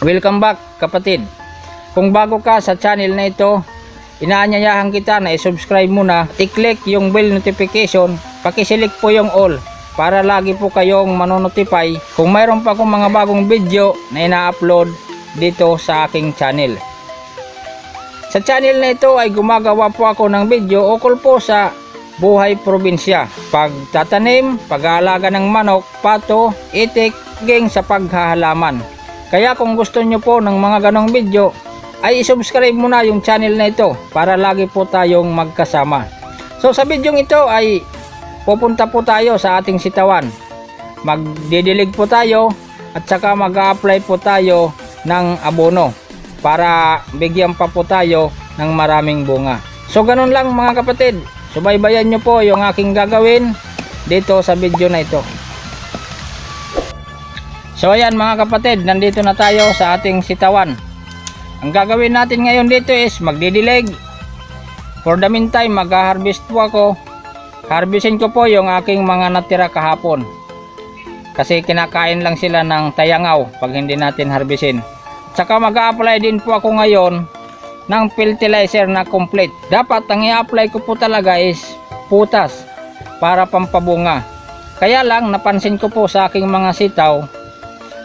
Welcome back kapatid. Kung bago ka sa channel na ito, inaanyayahan kita na i-subscribe muna, i-click yung bell notification, pakiselect po yung all para lagi po kayong manonotify kung mayroon pa akong mga bagong video na ina-upload dito sa aking channel. Sa channel na ito ay gumagawa po ako ng video ukol po sa buhay probinsya, pagtatanim, pag-aalaga ng manok, pato, itik, ging sa paghahalaman. Kaya kung gusto nyo po ng mga ganong video, ay isubscribe mo na yung channel na ito para lagi po tayong magkasama. So sa video ito ay pupunta po tayo sa ating sitawan. Magdidilig po tayo at saka mag-a-apply po tayo ng abono para bigyan pa po tayo ng maraming bunga. So ganun lang mga kapatid, subaybayan nyo po yung aking gagawin dito sa video na ito. So ayan mga kapatid, nandito na tayo sa ating sitawan. Ang gagawin natin ngayon dito is magdidilig. For the meantime, mag-harvest po ako. Harvestin ko po yung aking mga natira kahapon. Kasi kinakain lang sila ng tayangaw pag hindi natin harvestin. Tsaka mag-a-apply din po ako ngayon ng fertilizer na complete. Dapat ang i-apply ko po talaga is putas para pampabunga. Kaya lang napansin ko po sa aking mga sitaw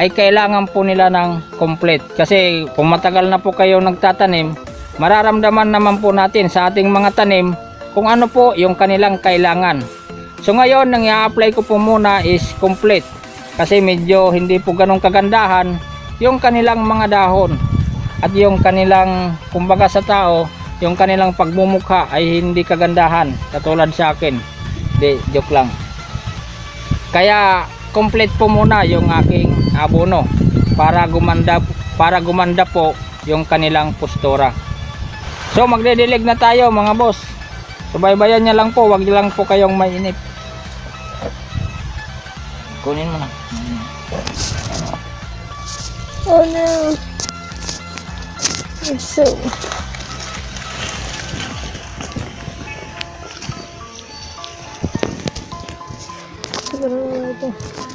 ay kailangan po nila ng complete. Kasi kung matagal na po kayo nagtatanim, mararamdaman naman po natin sa ating mga tanim kung ano po yung kanilang kailangan. So ngayon, nang i-apply ko po muna is complete. Kasi medyo hindi po ganong kagandahan yung kanilang mga dahon at yung kanilang kumbaga sa tao yung kanilang pagmumukha ay hindi kagandahan katulad sa akin di joke lang kaya complete po muna yung aking abono para gumanda para gumanda po yung kanilang postura. So magdidilig na tayo mga boss. Subaybayan niya lang po wag lang po kayong mainip. Kunin mo na. Oh no. You're so. Siguro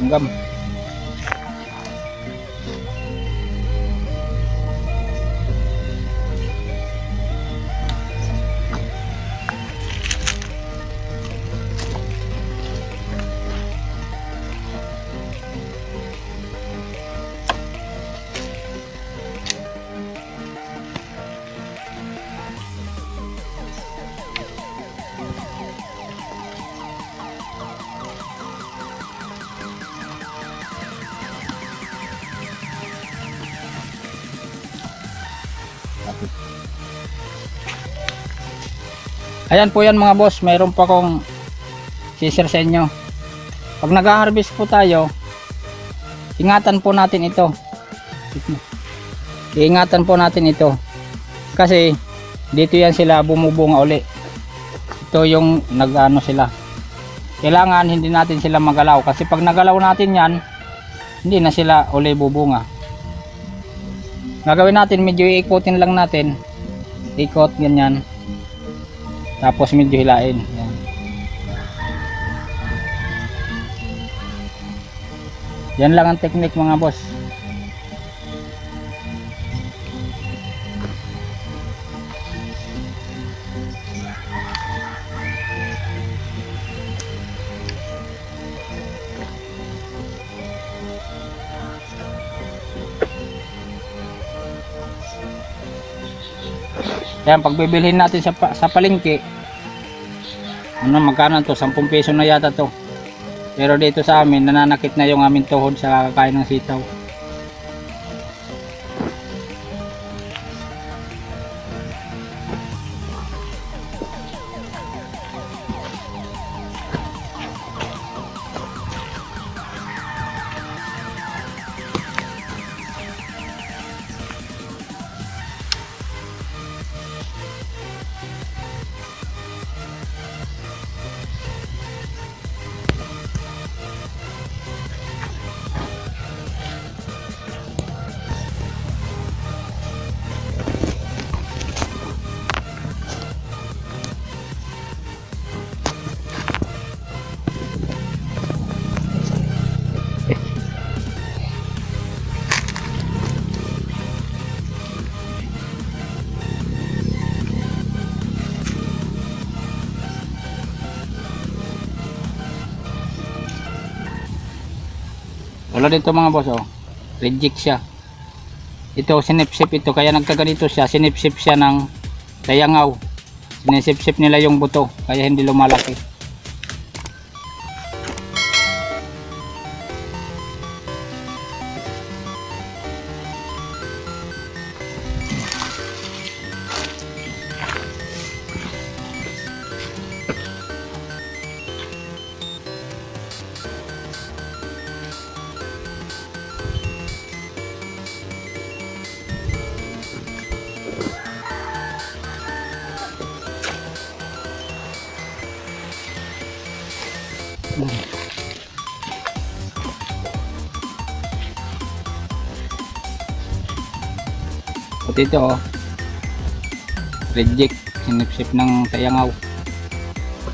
na ito. Ayan po yan mga boss, mayroon pa akong sisir sa inyo. Pag nag-harvest po tayo, ingatan po natin ito. Iingatan po natin ito. Kasi dito yan sila bumubunga uli. Ito yung nag-ano sila. Kailangan hindi natin sila magalaw kasi pag nagalaw natin yan, hindi na sila uli bubunga. Gagawin natin medyo iikutin lang natin. Ikot ganyan. Tapos medyo hilain. Yan. Yan lang ang technique mga boss. Yan, pagbibilhin natin sa, sa palengke, ano, magkano to? 10 peso na yata to. Pero dito sa amin, nananakit na yung aming tuhod sa kakain ng sitaw. Wala dito mga boss oh. Reject siya. Ito sinipsip ito kaya nagkaganito siya. Sinipsip siya ng dayangaw. Sinisipsip nila yung buto kaya hindi lumalaki. Pati ito oh. Reject. Sinipsip ng tayangaw.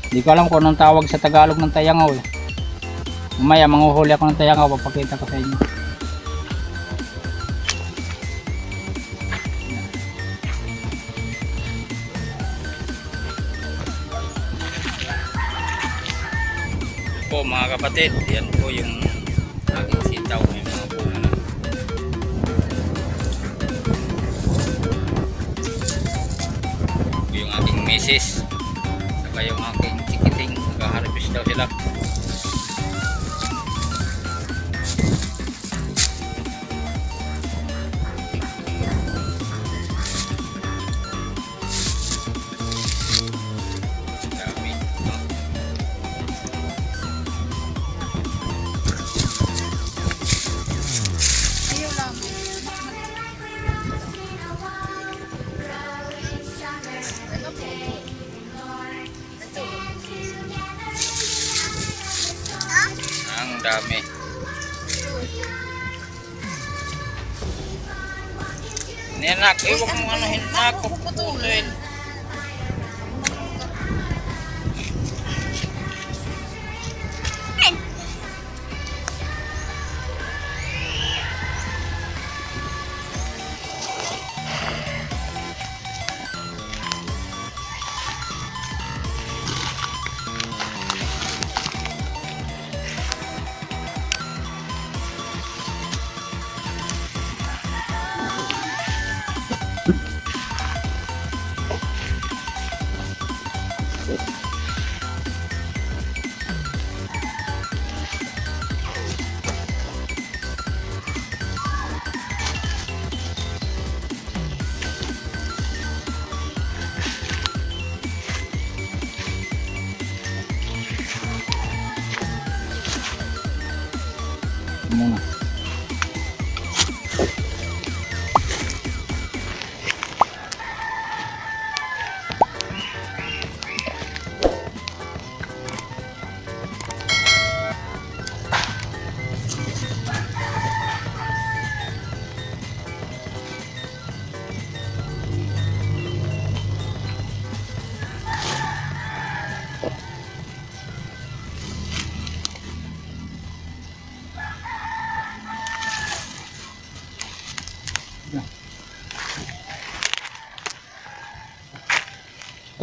Hindi ko alam kung anong tawag sa Tagalog ng tayangaw eh. Mamaya manguhuli ako ng tayangaw. Papakita ko sa inyo. Po mga kapatid. Yan po yung aking sitaw. May mga Ito yung aking misis. Saka yung aking chikiting. Nag-harvest daw sila Ninak, eh, huwag mo ano, hinak, puputulin.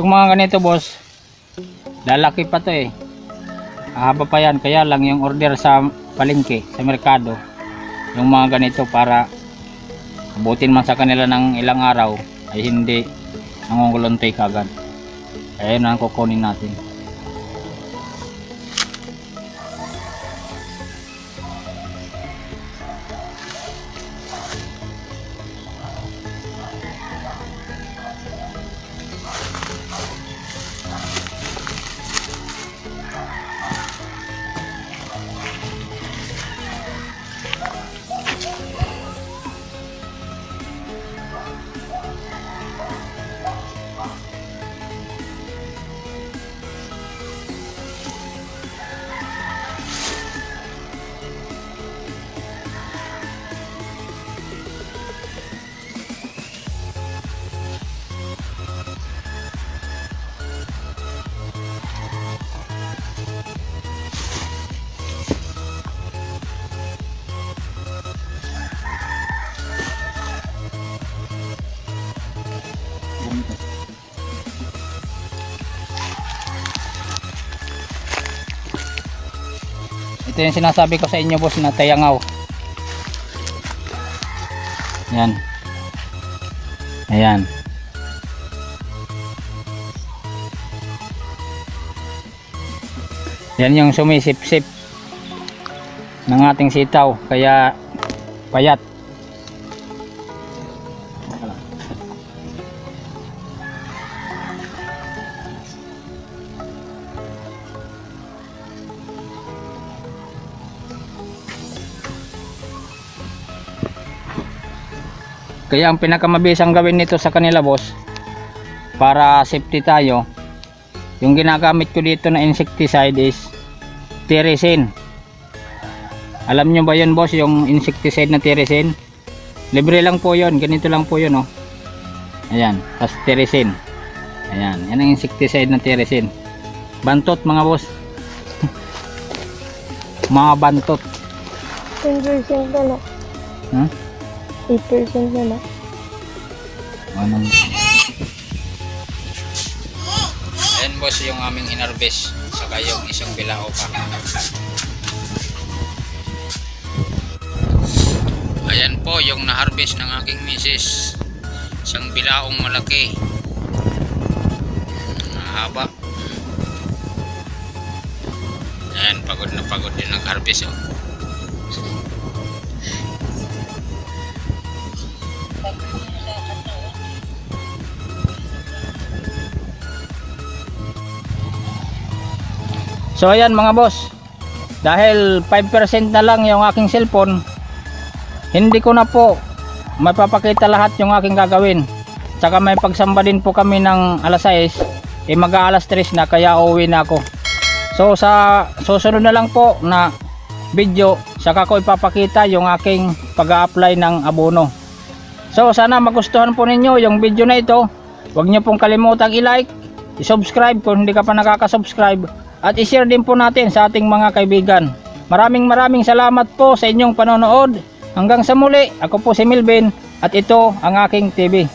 Itong mga ganito boss, lalaki pa to eh. Haba pa yan, kaya lang yung order sa palengke, sa merkado, yung mga ganito para abutin man sa kanila ng ilang araw ay hindi nangunguluntoy kagad. Ayun ang kukunin natin. Ito yung sinasabi ko sa inyo boss na tayangaw. Yan. Ayan. Yan yung sumisip-sip ng ating sitaw. Kaya payat. Kaya ang pinakamabisang gawin nito sa kanila boss para safety tayo yung ginagamit ko dito na insecticide is tirisin alam nyo ba yun boss yung insecticide na tirisin libre lang po yun ganito lang po yun oh. Ayan tas tirisin ayan yan ang insecticide na tirisin bantot mga boss. Mga bantot. 10% na lang. huh? 8% na lang. Anong... Ayan boss yung aming inarbes saka yung isang bilao pa. Ayan po yung na-harvest ng aking misis. Isang bilaong malaki. Mahaba. Ayan, pagod na pagod din nag-harvest oh. So ayan mga boss, dahil 5% na lang yung aking cellphone, hindi ko na po mapapakita lahat yung aking gagawin. Tsaka may pagsamba din po kami ng alas 6, eh mag alas 3 na kaya uuwi na ako. So sa susunod na lang po na video, saka ko ipapakita yung aking pag-apply ng abono. So sana magustuhan po ninyo yung video na ito. Huwag niyo pong kalimutang i-like, i-subscribe kung hindi ka pa nakaka-subscribe at i-share din po natin sa ating mga kaibigan. Maraming maraming salamat po sa inyong panonood. Hanggang sa muli, ako po si Milvin at ito ang aking TV.